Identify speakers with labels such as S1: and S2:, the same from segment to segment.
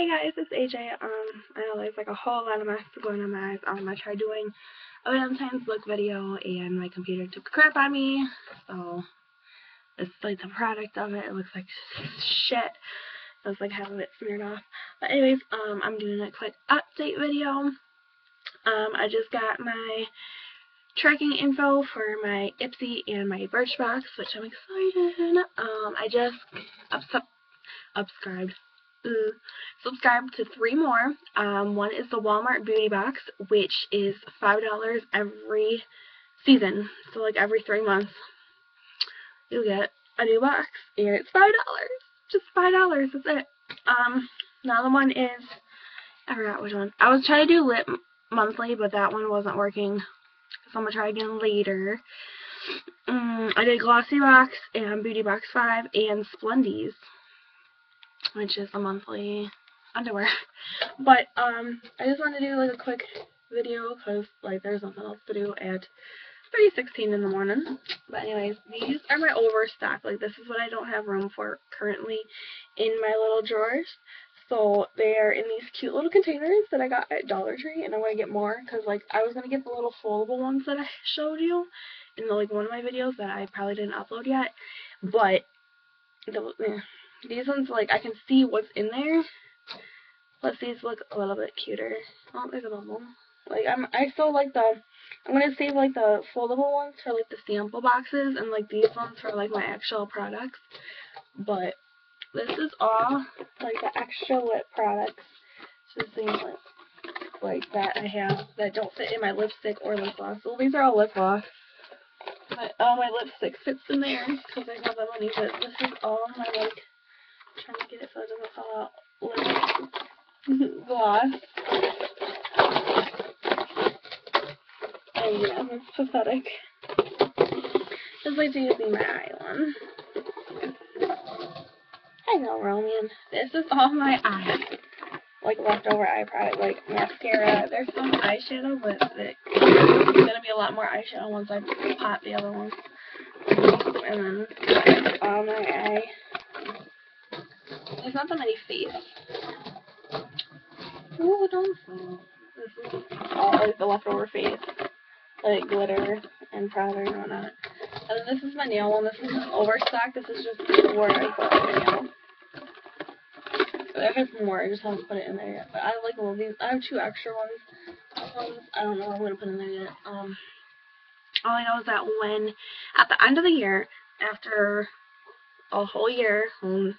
S1: Hey guys, it's AJ. Um, I know there's like a whole lot of mess going on my eyes. Um, I tried doing a Valentine's look video and my computer took a crap on me. So, it's like the product of it. It looks like shit. It was like having it smeared off. But anyways, um, I'm doing a quick update video. Um, I just got my tracking info for my Ipsy and my Birchbox, which I'm excited. Um, I just up subscribed subscribe to three more. Um, one is the Walmart Beauty Box, which is $5 every season. So, like, every three months, you'll get a new box. And it's $5. Just $5. That's it. Um, another one is, I forgot which one. I was trying to do lip monthly, but that one wasn't working. So I'm going to try again later. Um, I did Glossy Box and Beauty Box 5 and Splendies which is a monthly underwear. But, um, I just wanted to do, like, a quick video, because, like, there's nothing else to do at 3.16 in the morning. But anyways, these are my overstock. Like, this is what I don't have room for currently in my little drawers. So, they are in these cute little containers that I got at Dollar Tree, and I'm going to get more, because, like, I was going to get the little foldable ones that I showed you in, the, like, one of my videos that I probably didn't upload yet. But, the, these ones, like, I can see what's in there. Plus, these look a little bit cuter. Oh, there's a bubble. Like, I'm, I still like the, I'm going to save, like, the foldable ones for, like, the sample boxes, and, like, these ones for, like, my actual products. But, this is all, like, the extra lip products. Just things like, like, that I have that don't fit in my lipstick or lip gloss. So, these are all lip gloss. But all my lipstick fits in there, because I have the money, but this is all my, like, trying to get it so it doesn't fall out lip gloss. And yeah, that's pathetic. Just like to using my eye one. I know, Roman. This is all my eye. Like leftover eye product, like mascara. There's some eyeshadow, but it's gonna be a lot more eyeshadow once I pop the other one. And then all my eye there's not that many face. Oh, don't fall. All like the leftover face. Like glitter and powder and whatnot. And then this is my nail one. This is overstock. This is just where I put my nail. There is more. I just haven't put it in there yet. But I like all these. I have two extra ones. I don't know what I'm to put in there yet. Um, all I know is that when, at the end of the year, after a whole year, um,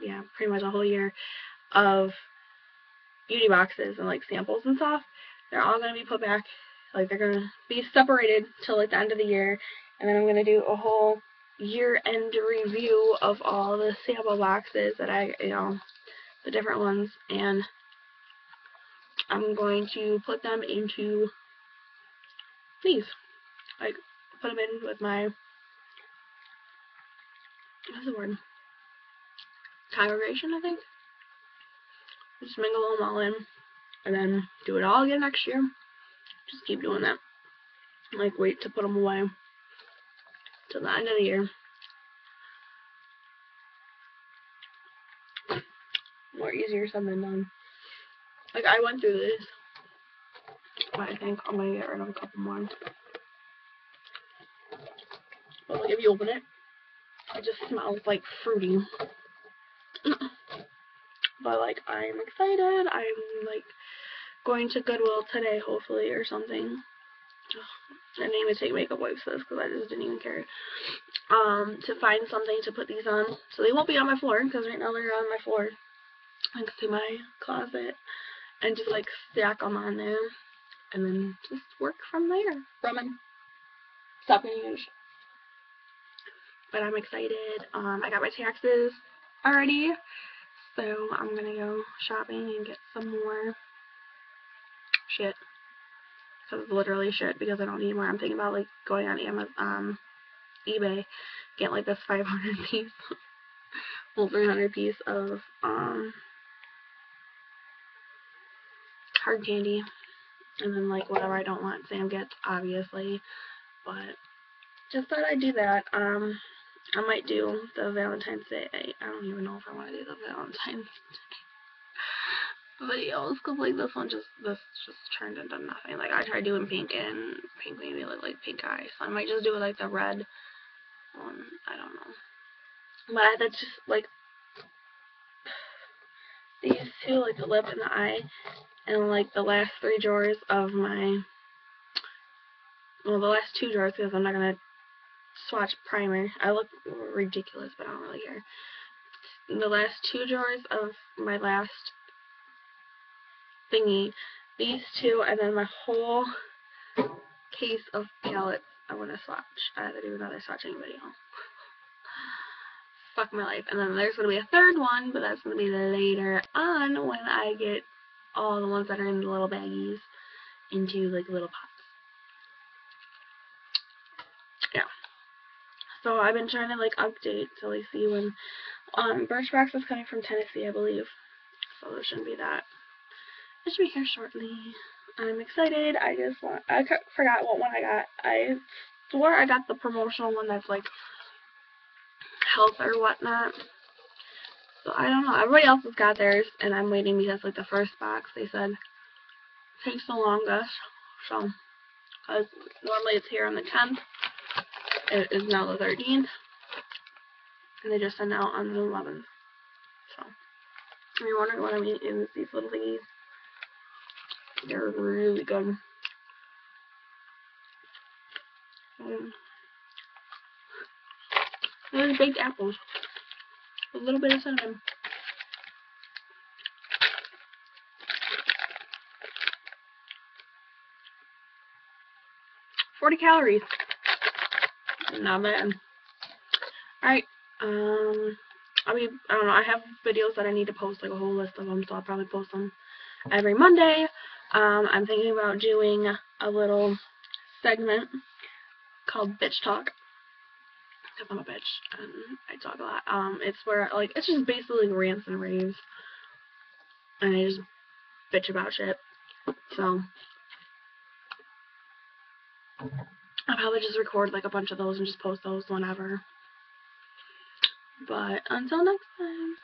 S1: yeah, pretty much a whole year of beauty boxes and like samples and stuff. They're all going to be put back, like they're going to be separated till like the end of the year. And then I'm going to do a whole year-end review of all the sample boxes that I, you know, the different ones. And I'm going to put them into these. Like, put them in with my, what's the word? Congregation, I think. Just mingle them all in, and then do it all again next year. Just keep doing that. Like, wait to put them away till the end of the year. More easier said than done. Like, I went through this, but I think I'm gonna get rid of a couple more. But, like, if you open it, it just smells like fruity. But like I'm excited. I'm like going to Goodwill today, hopefully, or something. I didn't even take makeup wipes for this because I just didn't even care. Um, to find something to put these on. So they won't be on my floor because right now they're on my floor next to my closet. And just like stack them on there. And then just work from there. Roman. Stop getting huge. But I'm excited. Um, I got my taxes already. So I'm gonna go shopping and get some more shit. Because it's literally shit because I don't need more. I'm thinking about like going on Amazon, um, eBay, get like this 500 piece, well 300 piece of um hard candy, and then like whatever I don't want Sam gets, obviously. But just thought I'd do that. Um, I might do the Valentine's Day. I don't even know if I want to do the Valentine's Day. videos because like this one just this just turned into nothing. Like I tried doing pink and pink made me look like pink eye, so I might just do like the red one. I don't know. But I that's just like these two, like the lip and the eye, and like the last three drawers of my well the last two drawers because I'm not gonna swatch primer. I look ridiculous, but I don't really care. The last two drawers of my last thingy, these two, and then my whole case of palettes I want to swatch. I have to do another swatching video. Fuck my life. And then there's going to be a third one, but that's going to be later on when I get all the ones that are in the little baggies into like little pots. Yeah. So I've been trying to like update to like see when um Birchbox is coming from Tennessee, I believe. So there shouldn't be that. It should be here shortly. I'm excited. I just want. I forgot what one I got. I swore I got the promotional one that's like health or whatnot. So I don't know. Everybody else has got theirs, and I'm waiting because like the first box they said takes the longest. So, because normally it's here on the 10th, it is now the 13th, and they just sent out on the 11th. So, if you're wondering what I'm eating, these little thingies. They're really good. Mm. Those baked apples. A little bit of cinnamon. Forty calories. Not bad. Alright, um, I mean, I don't know, I have videos that I need to post, like a whole list of them, so I'll probably post them every Monday. Um, I'm thinking about doing a little segment called Bitch Talk. Because I'm a bitch and I talk a lot. Um, it's where, like, it's just basically rants and raves. And I just bitch about shit. So, I'll probably just record, like, a bunch of those and just post those whenever. But until next time.